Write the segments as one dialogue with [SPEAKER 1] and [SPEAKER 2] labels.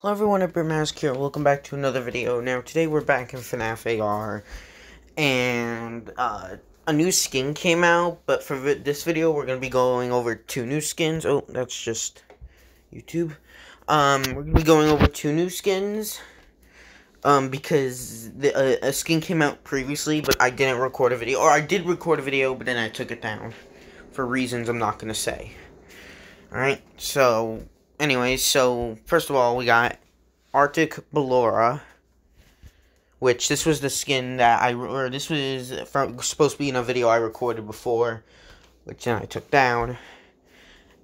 [SPEAKER 1] Hello everyone, it's Mask here. Welcome back to another video. Now today we're back in FNAF AR, and uh, a new skin came out. But for vi this video, we're gonna be going over two new skins. Oh, that's just YouTube. Um, we're gonna be going over two new skins. Um, because the, uh, a skin came out previously, but I didn't record a video, or I did record a video, but then I took it down for reasons I'm not gonna say. All right, so anyways, so first of all, we got Arctic Ballora, which this was the skin that I or this was from, supposed to be in a video I recorded before, which then I took down.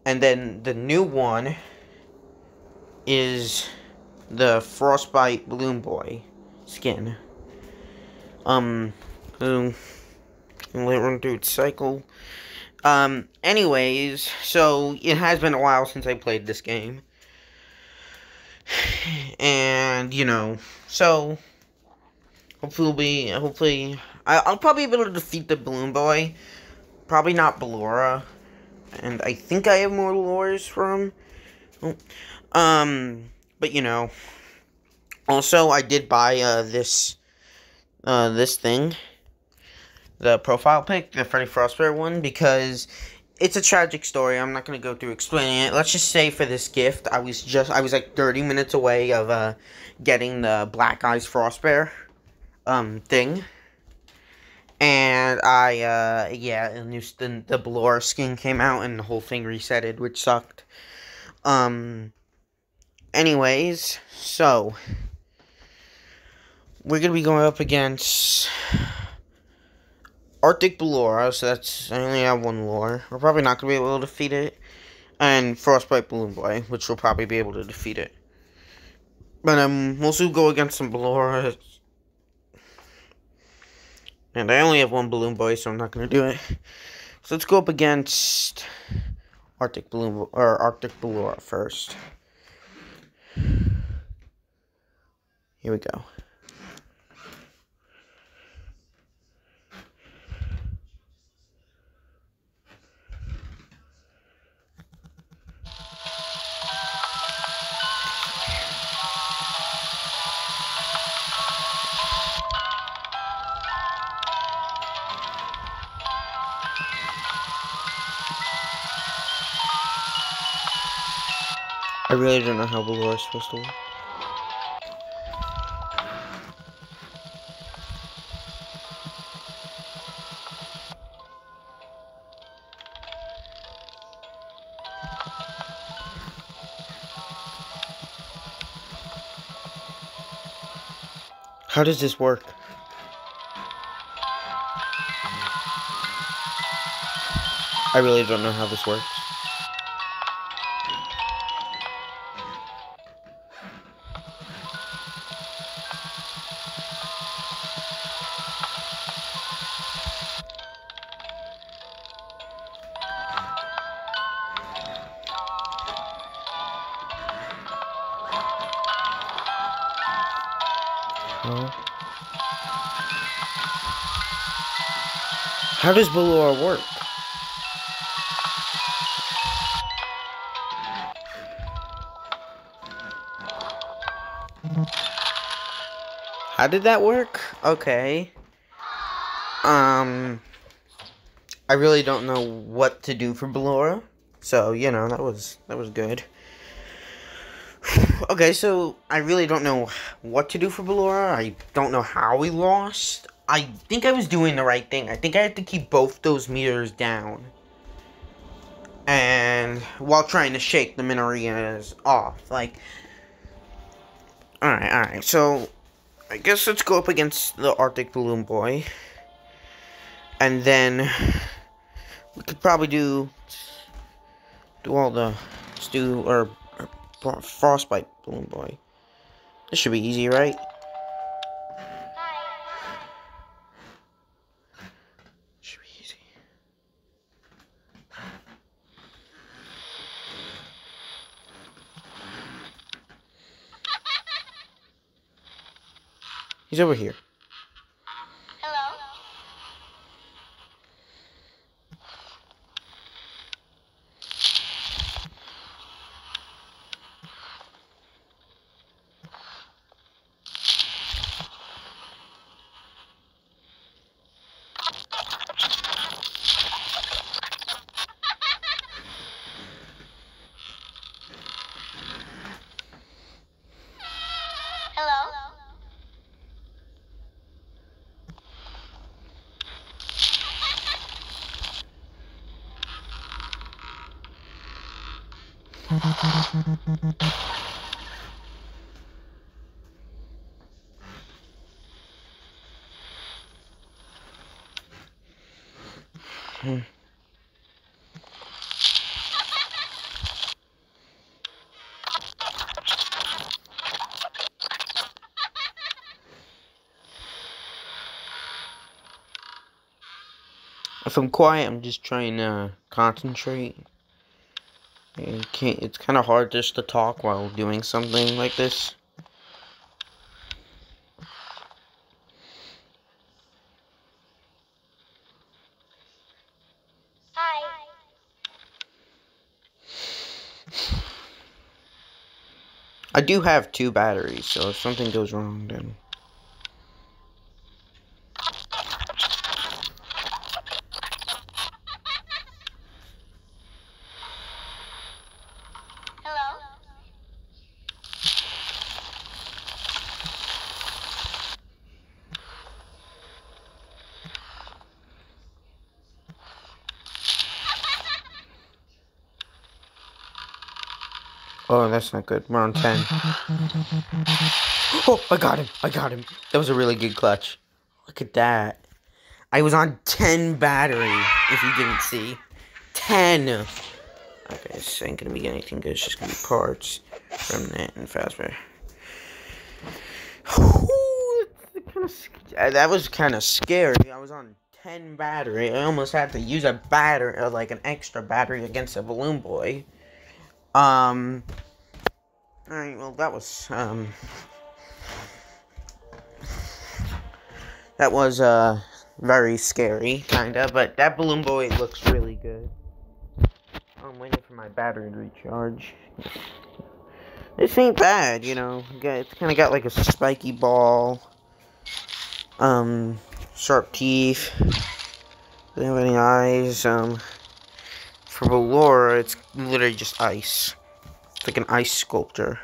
[SPEAKER 1] And then the new one is the Frostbite Balloon Boy skin. Um, um let run through its cycle. Um, anyways, so it has been a while since I played this game. And, you know, so hopefully we'll be, hopefully, I, will probably be able to defeat the Balloon Boy. Probably not Ballora. And I think I have more lures from. Oh, um, but you know, also I did buy, uh, this, uh, this thing the profile pic, the Freddy Frostbear one, because it's a tragic story. I'm not gonna go through explaining it. Let's just say for this gift, I was just I was like 30 minutes away of uh getting the Black Ice Frostbear um thing. And I uh yeah, and the the Ballora skin came out and the whole thing resetted, which sucked. Um anyways, so we're gonna be going up against Arctic Ballora, so that's, I only have one lure. We're probably not going to be able to defeat it. And Frostbite Balloon Boy, which we'll probably be able to defeat it. But, um, we'll soon go against some Ballora. And I only have one Balloon Boy, so I'm not going to do it. So let's go up against Arctic Balloon, or Arctic Ballora first. Here we go. I really don't know how Ballora is supposed to work. How does this work? I really don't know how this works. How does Ballora work? How did that work? Okay. Um, I really don't know what to do for Ballora. So, you know, that was, that was good. okay, so I really don't know what to do for Ballora. I don't know how we lost. I think I was doing the right thing. I think I had to keep both those meters down. And while trying to shake the Minireenas off. Like, alright, alright. So, I guess let's go up against the Arctic Balloon Boy. And then we could probably do do all the do or, or frostbite balloon boy. This should be easy, right? He's over here.
[SPEAKER 2] Hello?
[SPEAKER 1] If I'm quiet, I'm just trying to concentrate. It's kind of hard just to talk while doing something like this.
[SPEAKER 2] Hi.
[SPEAKER 1] I do have two batteries, so if something goes wrong, then...
[SPEAKER 2] Hello.
[SPEAKER 1] Oh, that's not good. We're on 10. Oh, I got him. I got him. That was a really good clutch. Look at that. I was on 10 battery, if you didn't see. 10. Okay, this ain't gonna be anything good. It's just gonna be parts from that and Fazbear. that was kind of scary. I was on 10 battery. I almost had to use a battery, like an extra battery against a balloon boy. Um. Alright, well, that was, um. That was, uh, very scary, kinda, but that balloon boy looks really good. I'm waiting for my battery to recharge. This ain't bad, you know. It's kinda got like a spiky ball. Um, sharp teeth. Doesn't have any eyes, um. For Ballora, it's literally just ice. It's like an ice sculpture.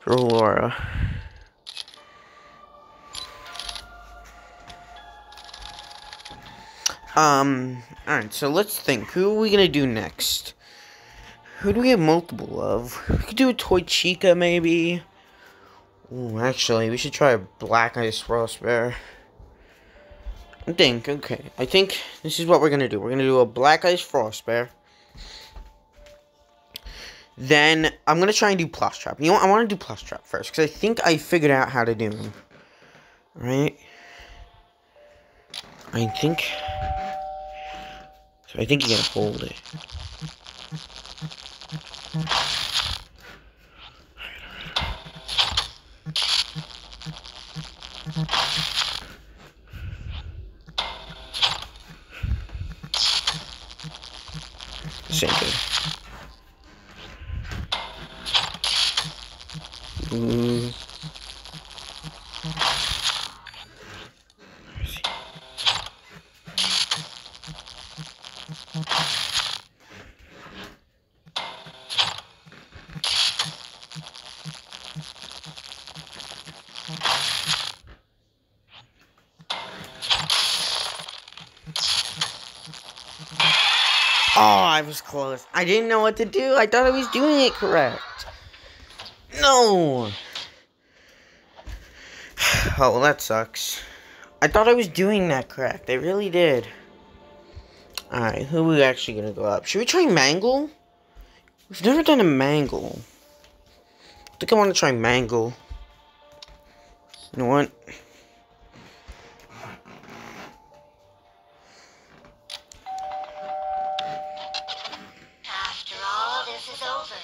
[SPEAKER 1] For Ballora. Um, alright, so let's think. Who are we gonna do next? Who do we have multiple of? We could do a Toy Chica, maybe. Ooh, actually, we should try a Black Ice Frost Bear. I think, okay. I think this is what we're gonna do. We're gonna do a Black Ice Frost Bear. Then, I'm gonna try and do Plushtrap. You know what? I wanna do Plushtrap first, because I think I figured out how to do them. Right? I think... So I think you gotta hold it. Same I was close. I didn't know what to do. I thought I was doing it correct. No. Oh, well, that sucks. I thought I was doing that correct. I really did. Alright, who are we actually gonna go up? Should we try Mangle? We've never done a Mangle. I think I want to try Mangle. You know what?
[SPEAKER 2] After all this is over,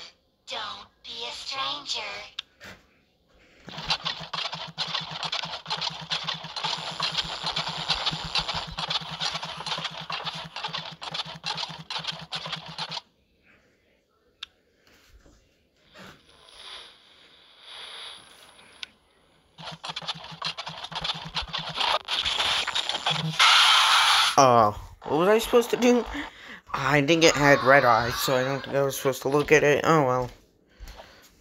[SPEAKER 2] don't be a stranger.
[SPEAKER 1] Oh, what was I supposed to do? I think it had red eyes, so I don't think I was supposed to look at it. Oh well.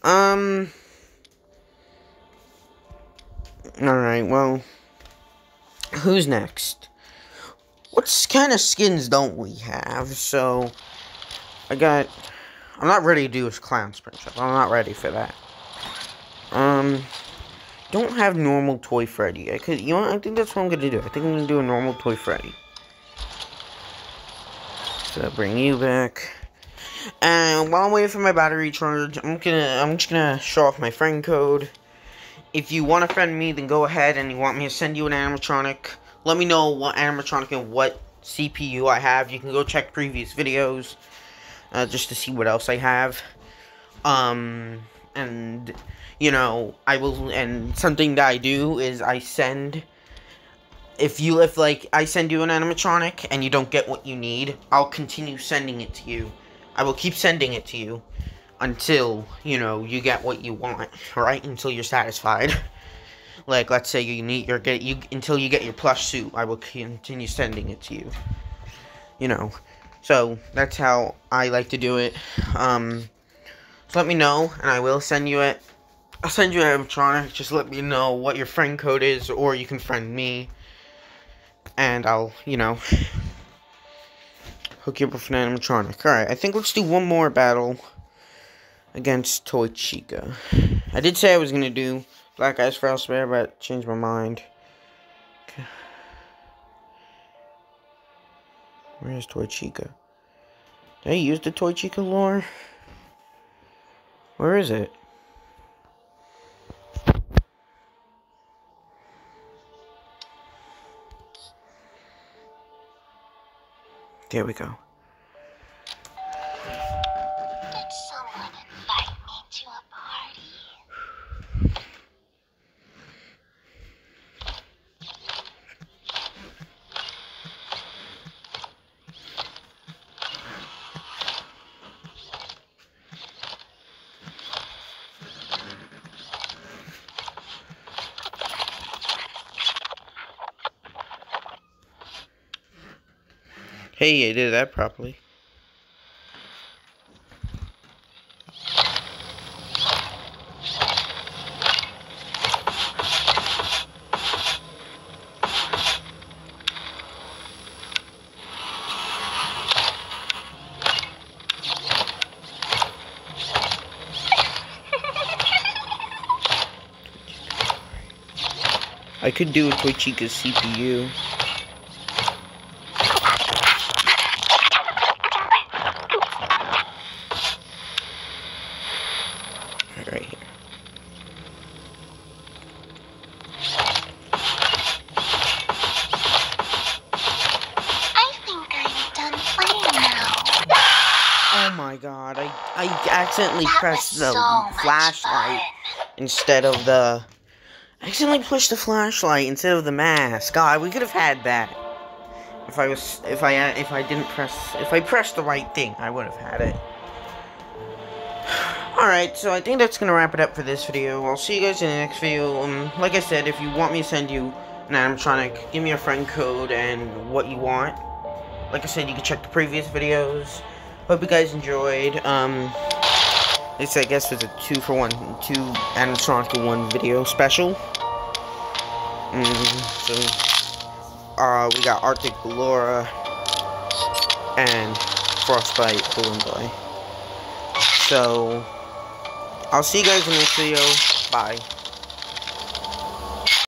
[SPEAKER 1] Um. Alright, well. Who's next? What kind of skins don't we have? So, I got. I'm not ready to do a clown Springtrap. I'm not ready for that. Um, don't have normal Toy Freddy. I could, you know? I think that's what I'm gonna do. I think I'm gonna do a normal Toy Freddy. So bring you back. And while I'm waiting for my battery charge, I'm gonna I'm just gonna show off my friend code. If you want to friend me, then go ahead and you want me to send you an animatronic. Let me know what animatronic and what CPU I have. You can go check previous videos uh, just to see what else I have. Um, and you know, I will. And something that I do is I send. If you if like I send you an animatronic and you don't get what you need, I'll continue sending it to you. I will keep sending it to you until you know you get what you want, right? Until you're satisfied. like let's say you need your get you until you get your plush suit, I will continue sending it to you. You know, so that's how I like to do it. Um, so let me know, and I will send you it. I'll send you an animatronic. Just let me know what your friend code is, or you can friend me, and I'll you know hook you up with an animatronic. Alright, I think let's do one more battle against Toy Chica. I did say I was going to do Black Eyes for Elsewhere, but changed my mind. Where's Toy Chica? Did I use the Toy Chica lore? Where is it? There we go. Hey, I did that properly. I could do a Toy Chica's CPU. Oh my god, I, I accidentally
[SPEAKER 2] That
[SPEAKER 1] pressed the
[SPEAKER 2] so
[SPEAKER 1] flashlight instead of the... I accidentally pushed the flashlight instead of the mask. God, we could have had that. If I was, if I, if I didn't press, if I pressed the right thing, I would have had it. Alright, so I think that's gonna wrap it up for this video. I'll see you guys in the next video. Um, like I said, if you want me to send you an animatronic, give me a friend code and what you want. Like I said, you can check the previous videos. Hope you guys enjoyed. Um, this I guess was a two for one, two animatronic one video special. Mm, so, uh, we got Arctic Ballora and Frostbite Balloon Boy. So, I'll see you guys in the next video. Bye.